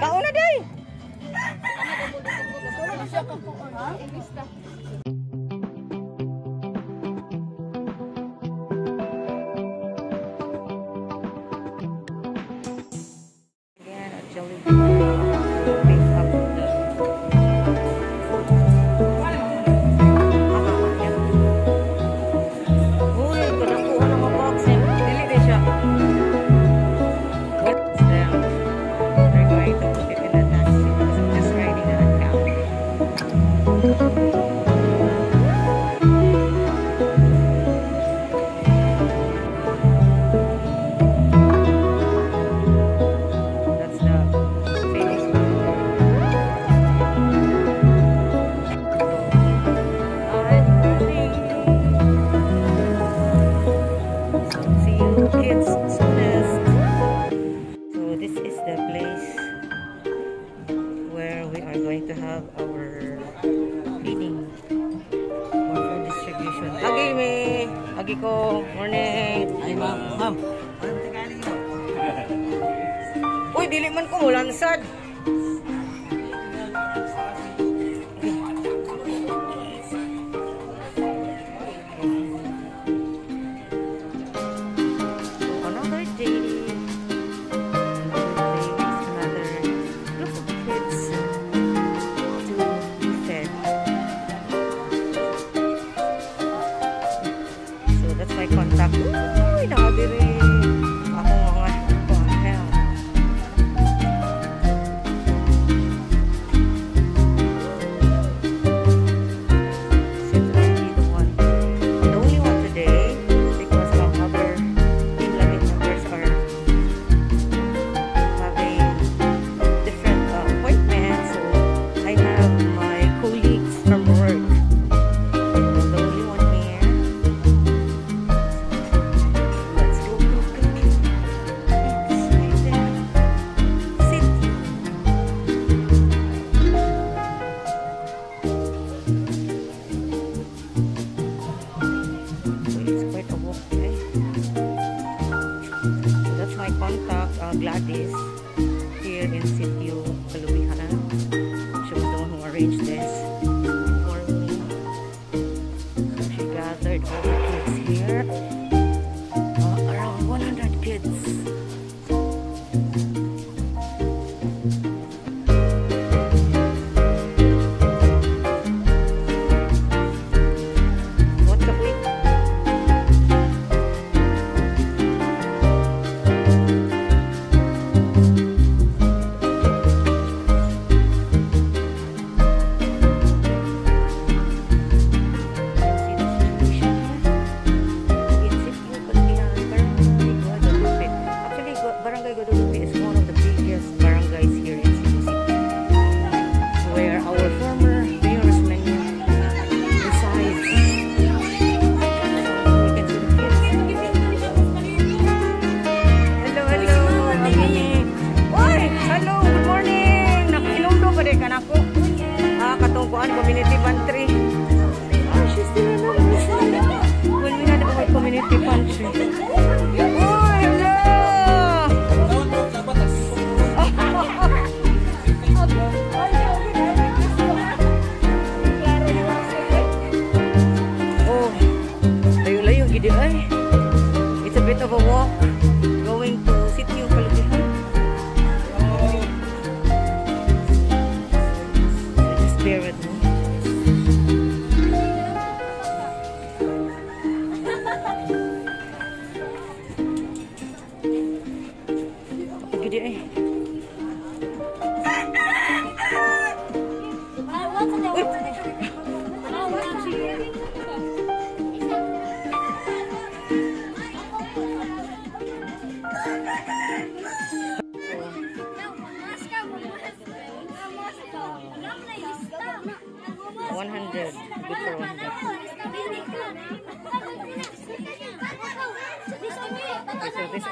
Kauna day.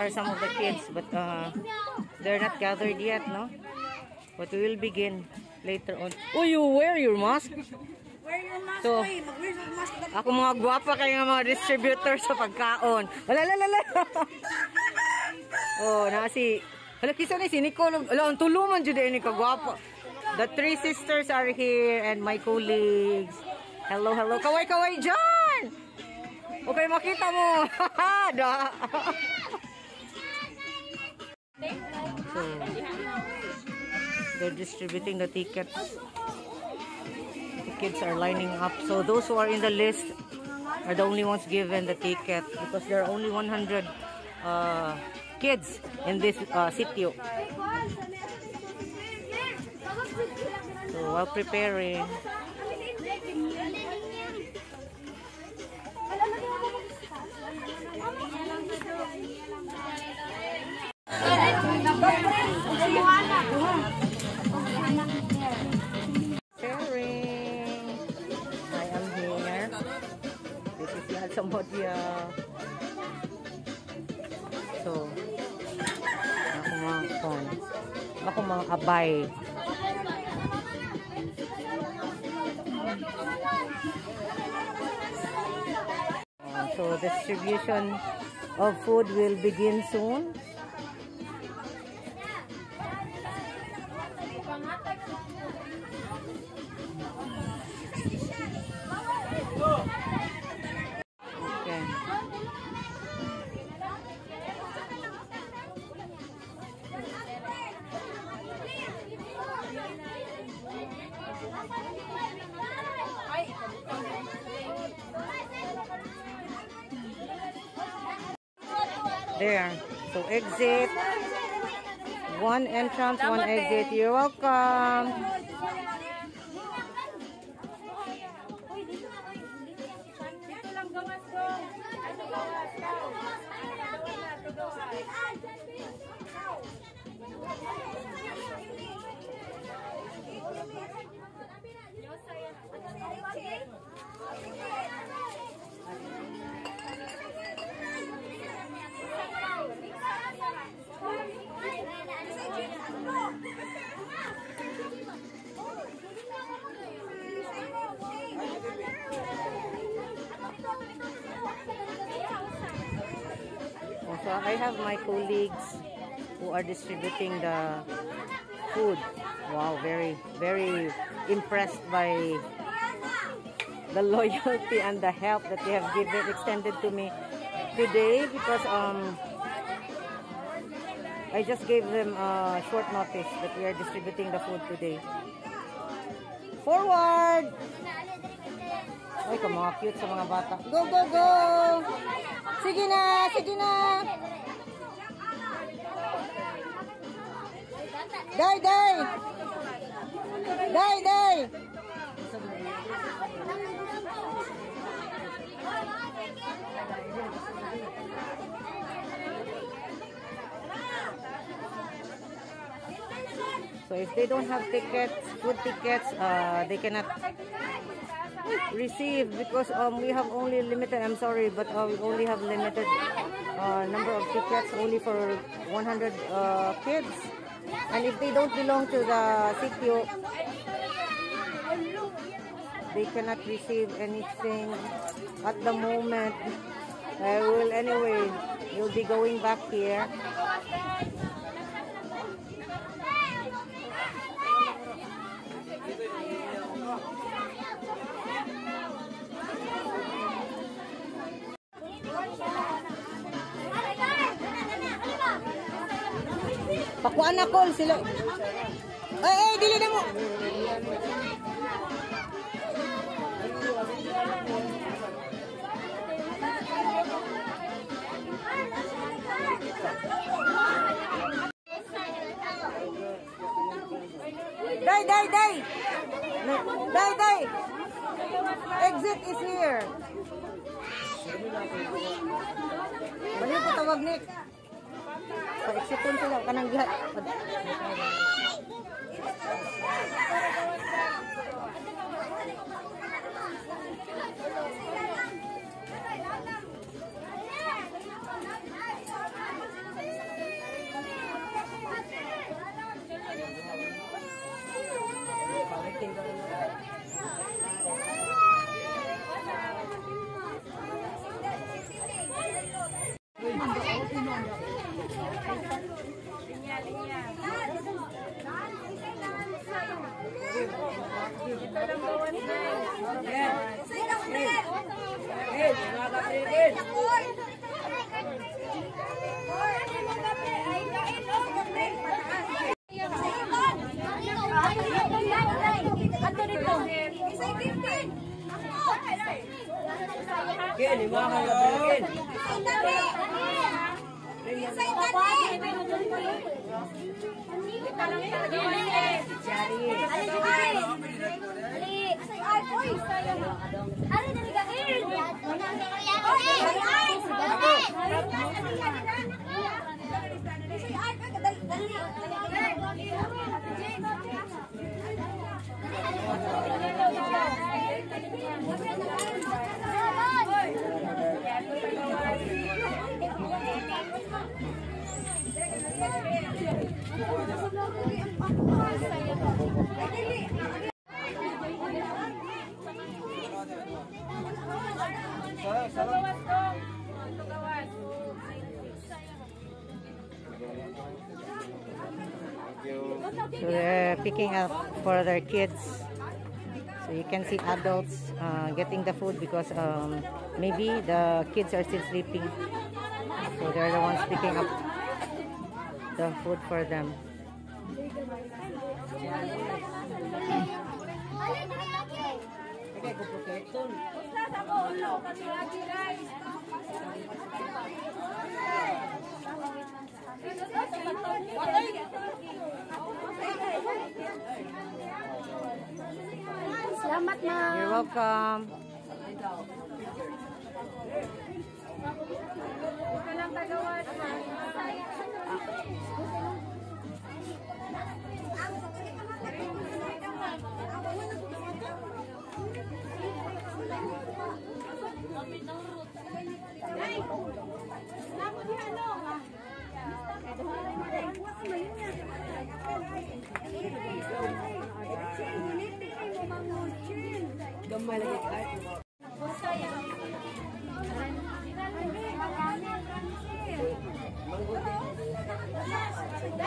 are some of the kids, but uh, they're not gathered yet, no? But we will begin later on. Oh, you wear your mask? Wear your mask, so, oy. wear your mask. Ako mga gwapa kayo ng mga distributor sa pagkaon. Wala, la, la, la. oh, na si... Hala, kisa na si Nicole. Wala, ang tuluman dyan din, kagwapa. The three sisters are here and my colleagues. Hello, hello. Kaway, kaway, John! Okay, makita mo. da. so, they're distributing the tickets. The kids are lining up. So those who are in the list are the only ones given the ticket because there are only 100 uh, kids in this uh, sitio. So while preparing, sharing. I am here. This is Yad Sambodia. So, ako mga kon. Ako mga kabay. Uh, so, distribution of food will begin soon. There. So exit. One entrance, one exit. You're welcome. So I have my colleagues who are distributing the food. Wow, very, very impressed by the loyalty and the help that they have given, extended to me today because um, I just gave them a short notice that we are distributing the food today. Forward! Ay, ka cute sa mga bata. Go, go, go! Sige na, sige na! Day, day! Day, day! So if they don't have tickets, food tickets, uh, they cannot receive because um, we have only limited, I'm sorry, but uh, we only have limited uh, number of tickets only for 100 uh, kids. And if they don't belong to the sitio, they cannot receive anything at the moment. I will anyway, you'll be going back here. Pakuan na call sila. Ay, ay, dili na mo. Day, day, day. Day, day. Exit is here. Bali ko tawag ni. Pag-exipon sila ka gihat. So picking up for their kids. So you can see adults uh, getting the food because um, maybe the kids are still sleeping. So they're the ones picking up the food for them. You're welcome.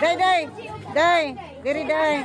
Day, day, day, diri day.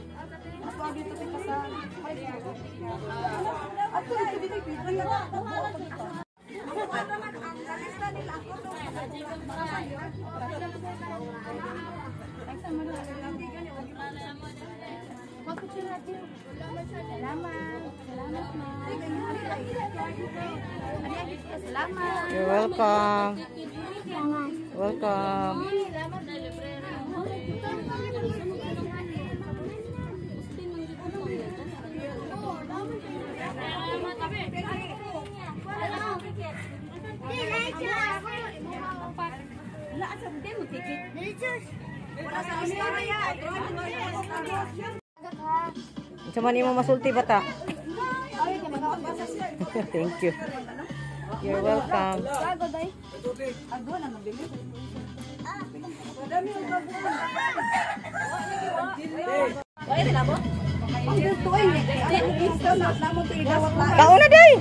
You're welcome. Welcome. Sa man mo masulti bata. Thank you. You're welcome. Kauna day.